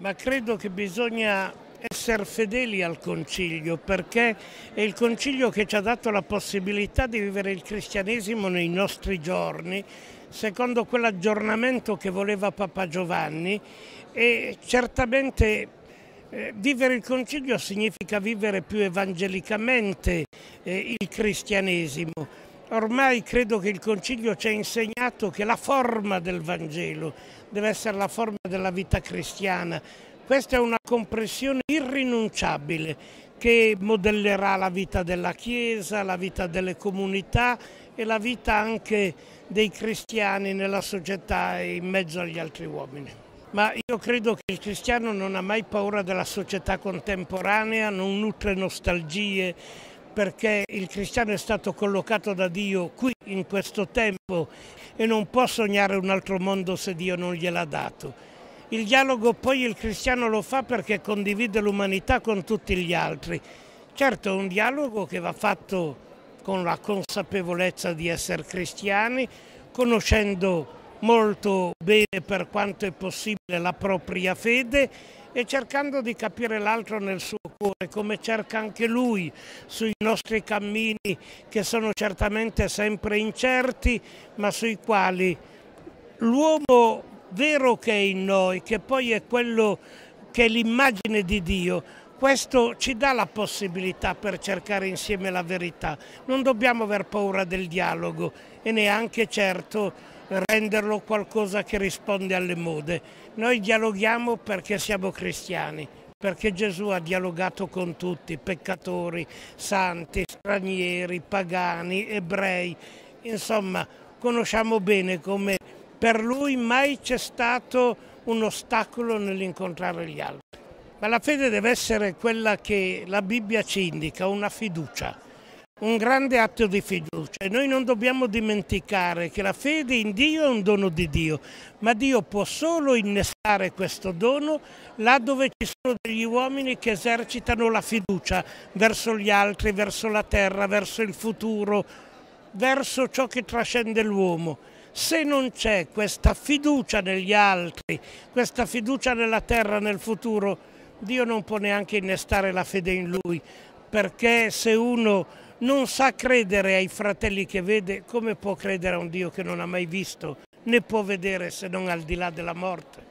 Ma credo che bisogna essere fedeli al Concilio perché è il Concilio che ci ha dato la possibilità di vivere il cristianesimo nei nostri giorni secondo quell'aggiornamento che voleva Papa Giovanni e certamente eh, vivere il Concilio significa vivere più evangelicamente eh, il cristianesimo. Ormai credo che il Concilio ci ha insegnato che la forma del Vangelo deve essere la forma della vita cristiana. Questa è una comprensione irrinunciabile che modellerà la vita della Chiesa, la vita delle comunità e la vita anche dei cristiani nella società e in mezzo agli altri uomini. Ma io credo che il cristiano non ha mai paura della società contemporanea, non nutre nostalgie, perché il cristiano è stato collocato da Dio qui in questo tempo e non può sognare un altro mondo se Dio non gliel'ha dato. Il dialogo poi il cristiano lo fa perché condivide l'umanità con tutti gli altri. Certo è un dialogo che va fatto con la consapevolezza di essere cristiani, conoscendo molto bene per quanto è possibile la propria fede e cercando di capire l'altro nel suo cuore, come cerca anche lui sui nostri cammini che sono certamente sempre incerti, ma sui quali l'uomo vero che è in noi, che poi è quello che è l'immagine di Dio, questo ci dà la possibilità per cercare insieme la verità. Non dobbiamo aver paura del dialogo e neanche certo renderlo qualcosa che risponde alle mode. Noi dialoghiamo perché siamo cristiani, perché Gesù ha dialogato con tutti, peccatori, santi, stranieri, pagani, ebrei, insomma conosciamo bene come per lui mai c'è stato un ostacolo nell'incontrare gli altri. Ma la fede deve essere quella che la Bibbia ci indica, una fiducia un grande atto di fiducia e noi non dobbiamo dimenticare che la fede in Dio è un dono di Dio, ma Dio può solo innestare questo dono là dove ci sono degli uomini che esercitano la fiducia verso gli altri, verso la terra, verso il futuro, verso ciò che trascende l'uomo. Se non c'è questa fiducia negli altri, questa fiducia nella terra, nel futuro, Dio non può neanche innestare la fede in lui, perché se uno non sa credere ai fratelli che vede, come può credere a un Dio che non ha mai visto, né può vedere se non al di là della morte?